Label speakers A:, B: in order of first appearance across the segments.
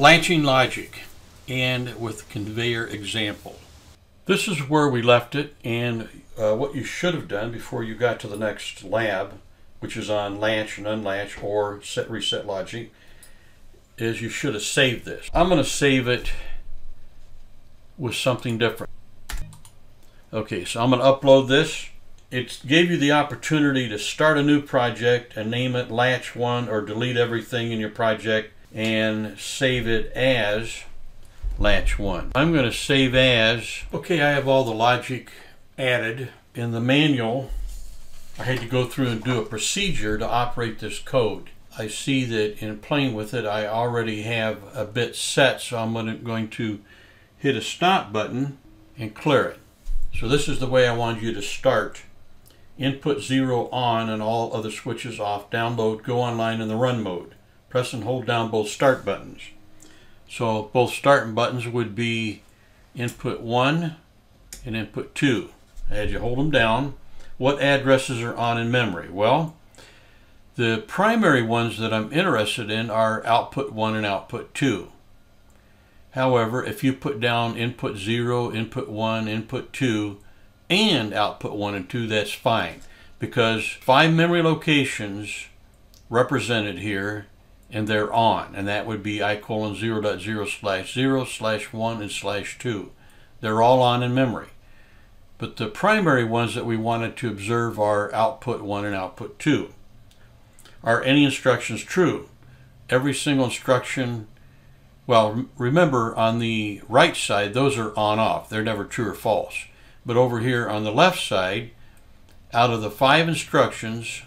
A: latching logic and with conveyor example. This is where we left it and uh, what you should have done before you got to the next lab, which is on latch and unlatch or set reset logic, is you should have saved this. I'm going to save it with something different. Okay, so I'm going to upload this. It gave you the opportunity to start a new project and name it Latch 1 or delete everything in your project and save it as Latch 1. I'm going to save as, okay, I have all the logic added. In the manual, I had to go through and do a procedure to operate this code. I see that in playing with it, I already have a bit set, so I'm going to hit a stop button and clear it. So this is the way I want you to start. Input 0 on and all other switches off. Download, go online in the run mode. Press and hold down both start buttons. So both starting buttons would be input 1 and input 2. As you hold them down, what addresses are on in memory? Well, the primary ones that I'm interested in are output 1 and output 2. However, if you put down input 0, input 1, input 2, and output 1 and 2, that's fine. Because five memory locations represented here, and they're on. And that would be i colon 0 dot 0 slash 0 slash 1 and slash 2. They're all on in memory. But the primary ones that we wanted to observe are output 1 and output 2. Are any instructions true? Every single instruction well, remember on the right side, those are on off. They're never true or false. But over here on the left side, out of the five instructions,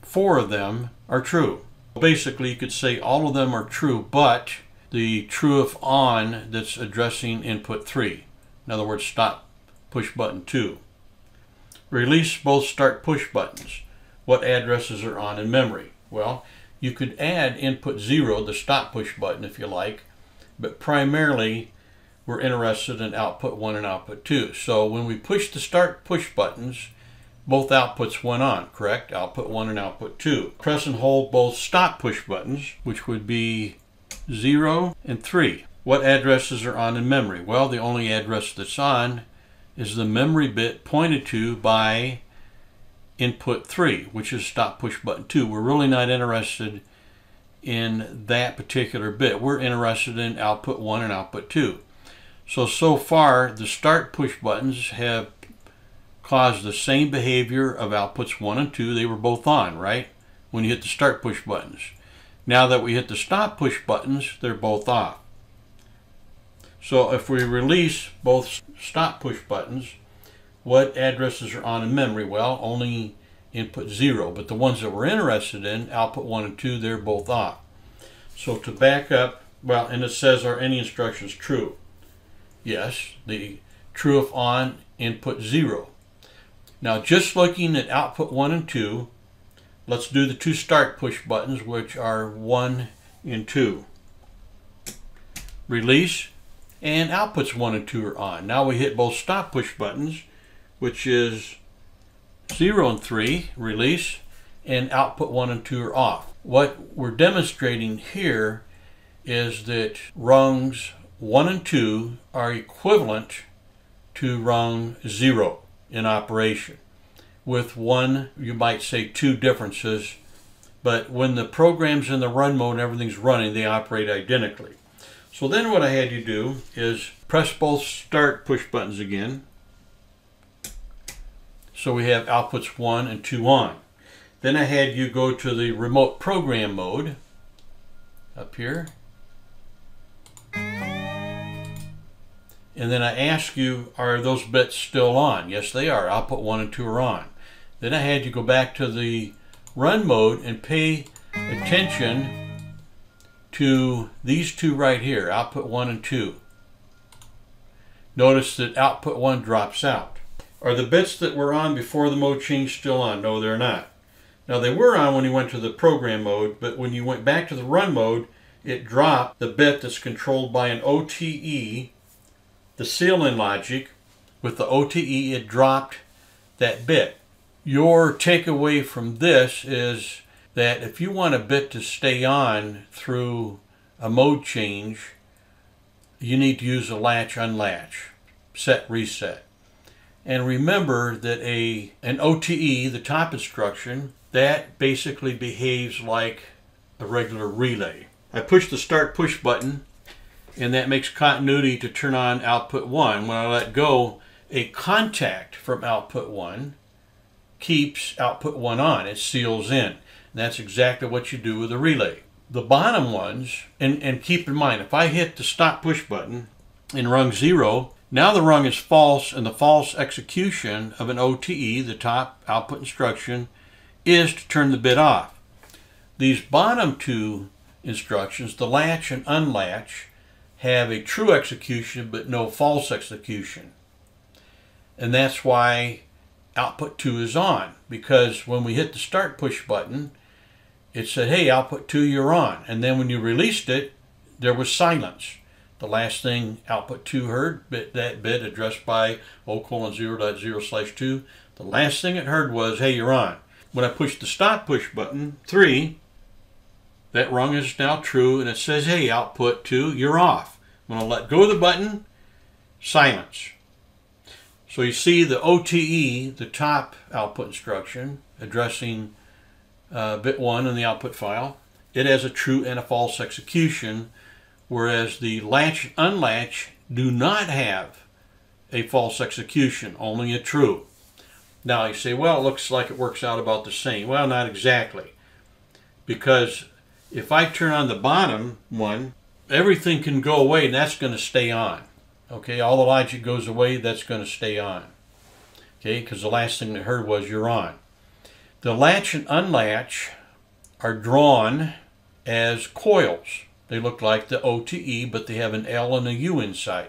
A: four of them are true. Basically, you could say all of them are true, but the true if on that's addressing input 3. In other words, stop push button 2. Release both start push buttons. What addresses are on in memory? Well, you could add input 0, the stop push button if you like, but primarily we're interested in output 1 and output 2. So when we push the start push buttons, both outputs went on, correct? Output 1 and output 2. Press and hold both stop push buttons, which would be 0 and 3. What addresses are on in memory? Well, the only address that's on is the memory bit pointed to by input 3, which is stop push button 2. We're really not interested in that particular bit. We're interested in output 1 and output 2. So, so far, the start push buttons have caused the same behavior of outputs 1 and 2. They were both on, right? When you hit the start push buttons. Now that we hit the stop push buttons, they're both off. So if we release both stop push buttons, what addresses are on in memory? Well, only input 0, but the ones that we're interested in, output 1 and 2, they're both off. So to back up, well, and it says are any instructions true? Yes, the true if on, input 0. Now just looking at output 1 and 2, let's do the two start push buttons, which are 1 and 2. Release, and outputs 1 and 2 are on. Now we hit both stop push buttons, which is 0 and 3, release, and output 1 and 2 are off. What we're demonstrating here is that rungs 1 and 2 are equivalent to rung 0 in operation. With one, you might say two differences, but when the program's in the run mode and everything's running, they operate identically. So then what I had you do is press both start push buttons again, so we have outputs 1 and 2 on. Then I had you go to the remote program mode up here. Then I ask you, are those bits still on? Yes, they are. Output 1 and 2 are on. Then I had you go back to the run mode and pay attention to these two right here, output 1 and 2. Notice that output 1 drops out. Are the bits that were on before the mode change still on? No, they're not. Now they were on when you went to the program mode, but when you went back to the run mode, it dropped the bit that's controlled by an OTE, the seal-in logic. With the OTE, it dropped that bit. Your takeaway from this is that if you want a bit to stay on through a mode change, you need to use a latch unlatch, set reset. And remember that a an OTE, the top instruction, that basically behaves like a regular relay. I push the start push button and that makes continuity to turn on output 1. When I let go, a contact from output 1 keeps output 1 on. It seals in. And that's exactly what you do with a relay. The bottom ones, and, and keep in mind, if I hit the stop push button in rung 0, now the rung is false and the false execution of an OTE, the top output instruction, is to turn the bit off. These bottom two instructions, the latch and unlatch, have a true execution but no false execution. And that's why output 2 is on because when we hit the start push button, it said, hey, output 2, you're on. And then when you released it, there was silence. The last thing output 2 heard, bit, that bit addressed by O colon 0.0 slash 2, the last thing it heard was, hey, you're on. When I pushed the stop push button, 3, that rung is now true and it says, hey, output 2, you're off. I'm going to let go of the button, silence. So you see the OTE, the top output instruction, addressing uh, bit 1 in the output file, it has a true and a false execution, whereas the latch unlatch do not have a false execution, only a true. Now you say, well, it looks like it works out about the same. Well, not exactly. Because if I turn on the bottom one, everything can go away and that's going to stay on. Okay, all the logic goes away, that's going to stay on. Okay, because the last thing they heard was you're on. The latch and unlatch are drawn as coils. They look like the OTE, but they have an L and a U inside.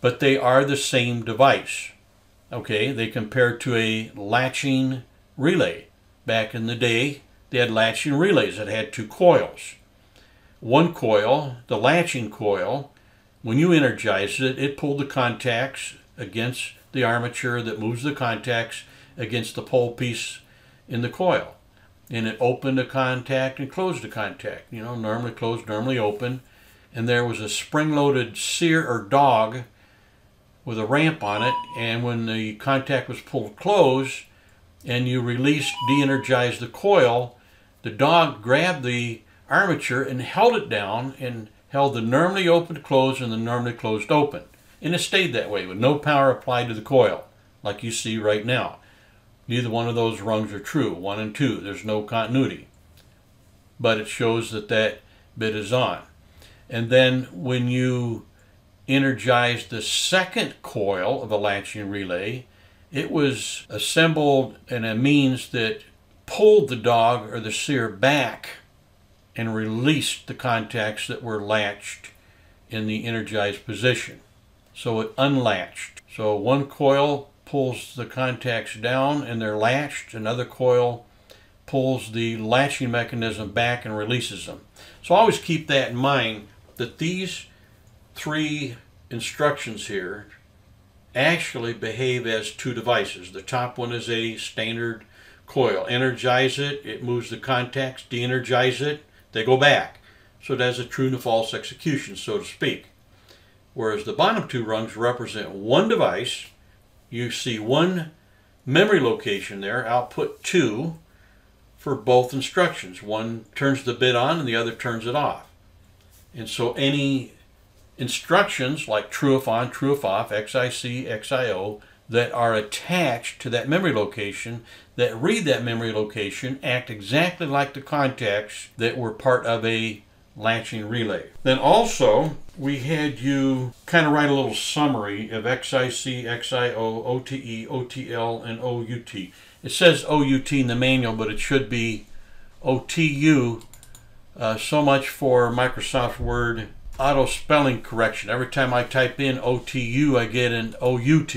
A: But they are the same device. Okay, they compare to a latching relay. Back in the day, they had latching relays that had two coils. One coil, the latching coil, when you energized it, it pulled the contacts against the armature that moves the contacts against the pole piece in the coil. And it opened a contact and closed a contact. You know, normally closed, normally open. And there was a spring-loaded sear or dog with a ramp on it. And when the contact was pulled closed and you released, de-energized the coil, the dog grabbed the armature and held it down and held the normally opened closed and the normally closed open. And it stayed that way with no power applied to the coil, like you see right now. Neither one of those rungs are true, one and two. There's no continuity. But it shows that that bit is on. And then when you energize the second coil of a latching relay, it was assembled in a means that pulled the dog or the sear back and released the contacts that were latched in the energized position. So it unlatched. So one coil pulls the contacts down and they're latched, another coil pulls the latching mechanism back and releases them. So always keep that in mind that these three instructions here actually behave as two devices. The top one is a standard coil. Energize it, it moves the contacts, de-energize it, they go back. So it has a true a false execution, so to speak. Whereas the bottom two rungs represent one device. You see one memory location there, output 2, for both instructions. One turns the bit on and the other turns it off. And so any instructions like true if on, XIC, XIO, that are attached to that memory location that read that memory location act exactly like the contacts that were part of a latching relay. Then also, we had you kind of write a little summary of XIC, XIO, OTE, OTL, and OUT. It says OUT in the manual, but it should be OTU. Uh, so much for Microsoft Word auto spelling correction. Every time I type in OTU, I get an OUT.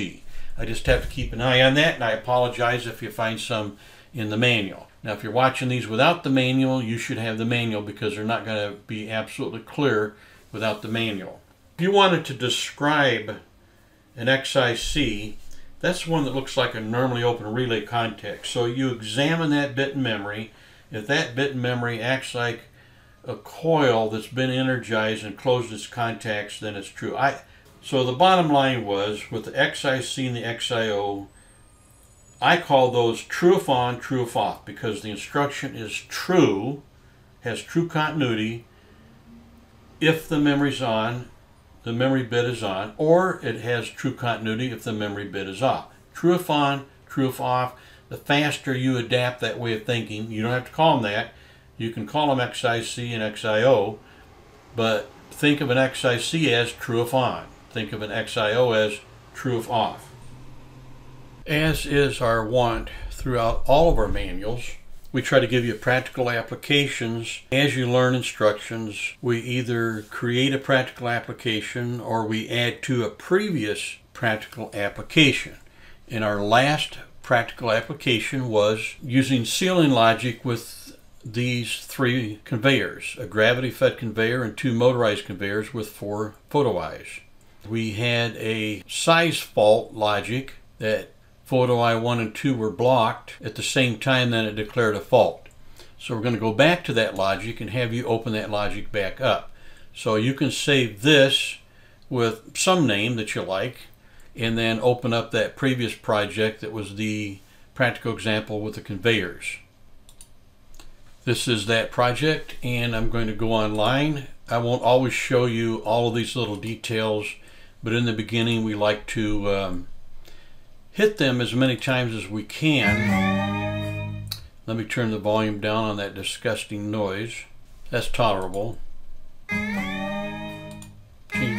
A: I just have to keep an eye on that, and I apologize if you find some in the manual. Now, if you're watching these without the manual, you should have the manual because they're not going to be absolutely clear without the manual. If you wanted to describe an XIC, that's one that looks like a normally open relay contact. So you examine that bit in memory. If that bit in memory acts like a coil that's been energized and closed its contacts, then it's true. I so the bottom line was with the XIC and the XIO, I call those true if on, true if off because the instruction is true, has true continuity if the memory's on, the memory bit is on, or it has true continuity if the memory bit is off. True if on, true if off. The faster you adapt that way of thinking, you don't have to call them that. You can call them XIC and XIO, but think of an XIC as true if on. Think of an XIO as true if off. As is our want throughout all of our manuals, we try to give you practical applications. As you learn instructions, we either create a practical application or we add to a previous practical application. And our last practical application was using seal-in logic with these three conveyors, a gravity fed conveyor and two motorized conveyors with four photo eyes. We had a size fault logic that photo eye 1 and 2 were blocked at the same time that it declared a fault. So we're going to go back to that logic and have you open that logic back up. So you can save this with some name that you like and then open up that previous project that was the practical example with the conveyors. This is that project and I'm going to go online. I won't always show you all of these little details but in the beginning we like to um, hit them as many times as we can. Let me turn the volume down on that disgusting noise. That's tolerable. Change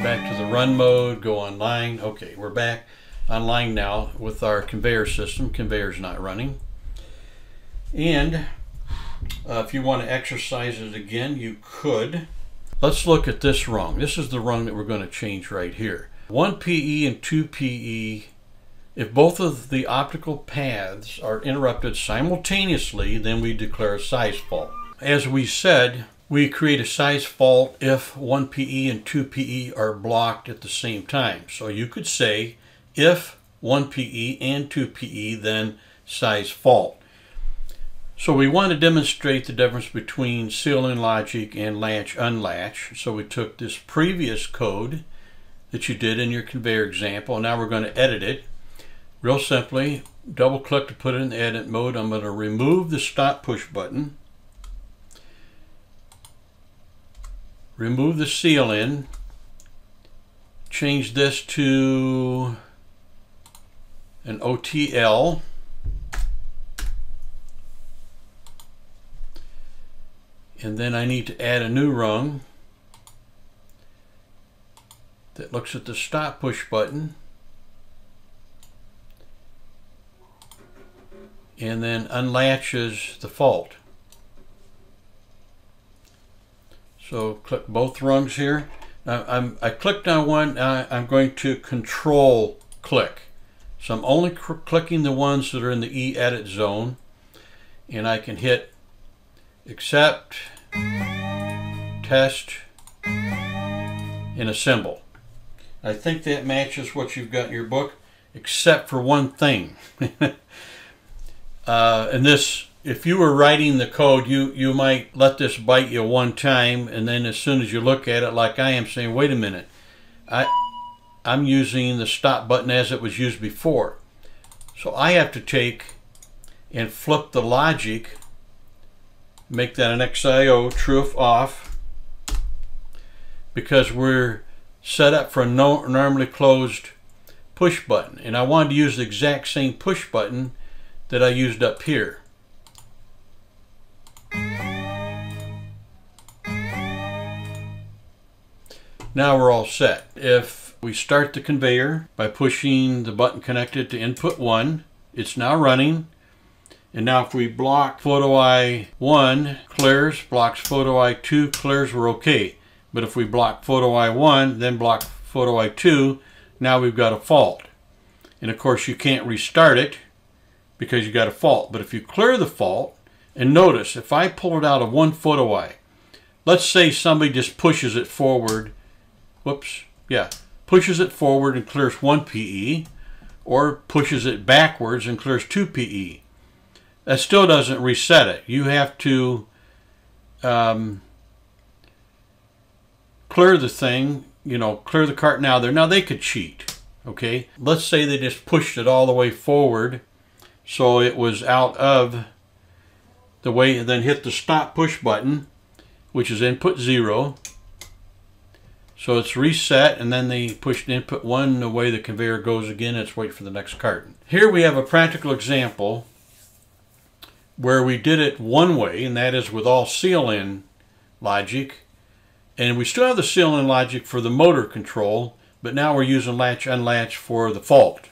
A: back to the run mode, go online. Okay, we're back online now with our conveyor system. Conveyor's not running. And uh, if you want to exercise it again, you could. Let's look at this rung. This is the rung that we're going to change right here. 1 PE and 2 PE if both of the optical paths are interrupted simultaneously, then we declare a size fault. As we said, we create a size fault if 1 PE and 2 PE are blocked at the same time. So you could say if 1 PE and 2 PE, then size fault. So we want to demonstrate the difference between seal-in logic and latch unlatch. So we took this previous code that you did in your conveyor example, now we're going to edit it real simply, double click to put it in the edit mode. I'm going to remove the stop push button. Remove the seal in. Change this to an OTL. And then I need to add a new rung that looks at the stop push button. and then unlatches the fault. So click both rungs here. Now I'm, I clicked on one, I'm going to control click. So I'm only clicking the ones that are in the E-edit zone and I can hit accept, test, and assemble. I think that matches what you've got in your book except for one thing. Uh, and this, if you were writing the code, you, you might let this bite you one time, and then as soon as you look at it, like I am saying, wait a minute, I, I'm using the stop button as it was used before. So I have to take and flip the logic, make that an XIO, true if off, because we're set up for a no, normally closed push button. And I wanted to use the exact same push button that I used up here. Now we're all set. If we start the conveyor by pushing the button connected to input 1, it's now running. And now if we block photo eye 1 clears, blocks photo eye 2 clears, we're okay. But if we block photo eye 1, then block photo eye 2, now we've got a fault. And of course you can't restart it because you got a fault. But if you clear the fault, and notice if I pull it out of one photo eye, let's say somebody just pushes it forward, whoops, yeah, pushes it forward and clears one PE, or pushes it backwards and clears two PE. That still doesn't reset it. You have to um, clear the thing, you know, clear the carton out there. Now they could cheat, okay? Let's say they just pushed it all the way forward so it was out of the way, and then hit the stop push button, which is input zero. So it's reset and then they push input one the way the conveyor goes again. Let's wait for the next carton. Here we have a practical example where we did it one way, and that is with all seal-in logic. And we still have the seal-in logic for the motor control, but now we're using latch unlatch for the fault.